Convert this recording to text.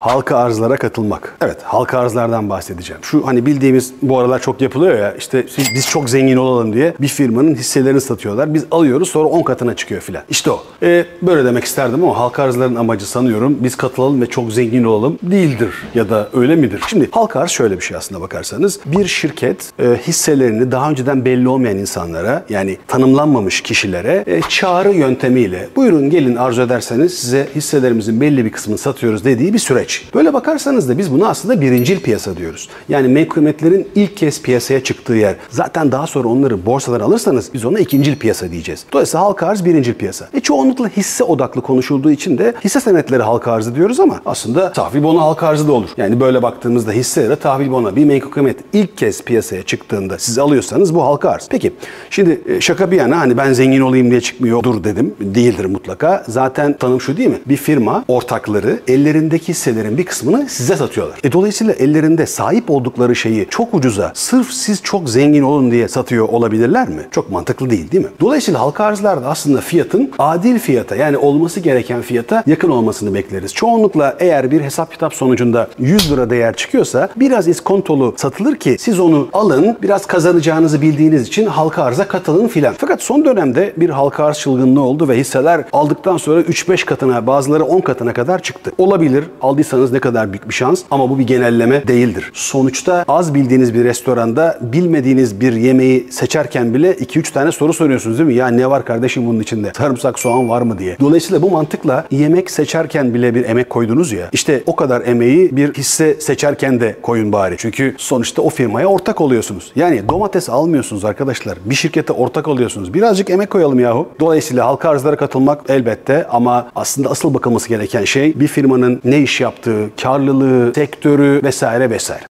Halka arzlara katılmak. Evet, halka arzlardan bahsedeceğim. Şu hani bildiğimiz bu aralar çok yapılıyor ya işte biz, çok zengin olalım diye bir firmanın hisselerini satıyorlar. Biz alıyoruz sonra 10 katına çıkıyor filan. İşte o. Ee, böyle demek isterdim ama halka arzların amacı sanıyorum biz katılalım ve çok zengin olalım değildir ya da öyle midir? Şimdi halka arz şöyle bir şey aslında bakarsanız. Bir şirket e, hisselerini daha önceden belli olmayan insanlara yani tanımlanmamış kişilere e, çağrı yöntemiyle buyurun gelin arzu ederseniz size hisselerimizin belli bir kısmını satıyoruz dediği bir süreç. Böyle bakarsanız da biz bunu aslında birincil piyasa diyoruz. Yani mevkumetlerin ilk kez piyasaya çıktığı yer. Zaten daha sonra onları borsadan alırsanız biz ona ikincil piyasa diyeceğiz. Dolayısıyla halka arz birincil piyasa. E çoğunlukla hisse odaklı konuşulduğu için de hisse senetleri halka arzı diyoruz ama aslında tahvil bono halka arzı da olur. Yani böyle baktığımızda hisse ya tahvil bono bir mevkumet ilk kez piyasaya çıktığında siz alıyorsanız bu halka arz. Peki şimdi e, şaka bir yana hani ben zengin olayım diye çıkmıyordur dedim. Değildir mutlaka. Zaten tanım şu değil mi? Bir firma ortakları ellerindeki hisselerin bir kısmını size satıyorlar. E dolayısıyla ellerinde sahip oldukları şeyi çok ucuza sırf siz çok zengin olun diye satıyor olabilirler mi? Çok mantıklı değil değil mi? Dolayısıyla halka arzlarda aslında fiyatın adil fiyata yani olması gereken fiyata yakın olmasını bekleriz. Çoğunlukla eğer bir hesap kitap sonucunda 100 lira değer çıkıyorsa biraz iskontolu satılır ki siz onu alın biraz kazanacağınızı bildiğiniz için halka arza katılın filan. Fakat son dönemde bir halka arz çılgınlığı oldu ve hisseler aldıktan sonra 3-5 katına bazıları 10 katına kadar çıktı. Olabilir aldıysanız ne kadar büyük bir şans ama bu bir genelleme değildir. Sonuçta az bildiğiniz bir restoranda bilmediğiniz bir yemeği seçerken bile 2-3 tane soru soruyorsunuz değil mi? Ya ne var kardeşim bunun içinde? Sarımsak soğan var mı diye. Dolayısıyla bu mantıkla yemek seçerken bile bir emek koydunuz ya. İşte o kadar emeği bir hisse seçerken de koyun bari. Çünkü sonuçta o firmaya ortak oluyorsunuz. Yani domates almıyorsunuz arkadaşlar. Bir şirkete ortak oluyorsunuz. Birazcık emek koyalım yahu. Dolayısıyla halka arzlara katılmak elbette ama aslında asıl bakılması gereken şey bir firmanın ne iş yaptığı, karlılığı, sektörü vesaire vesaire.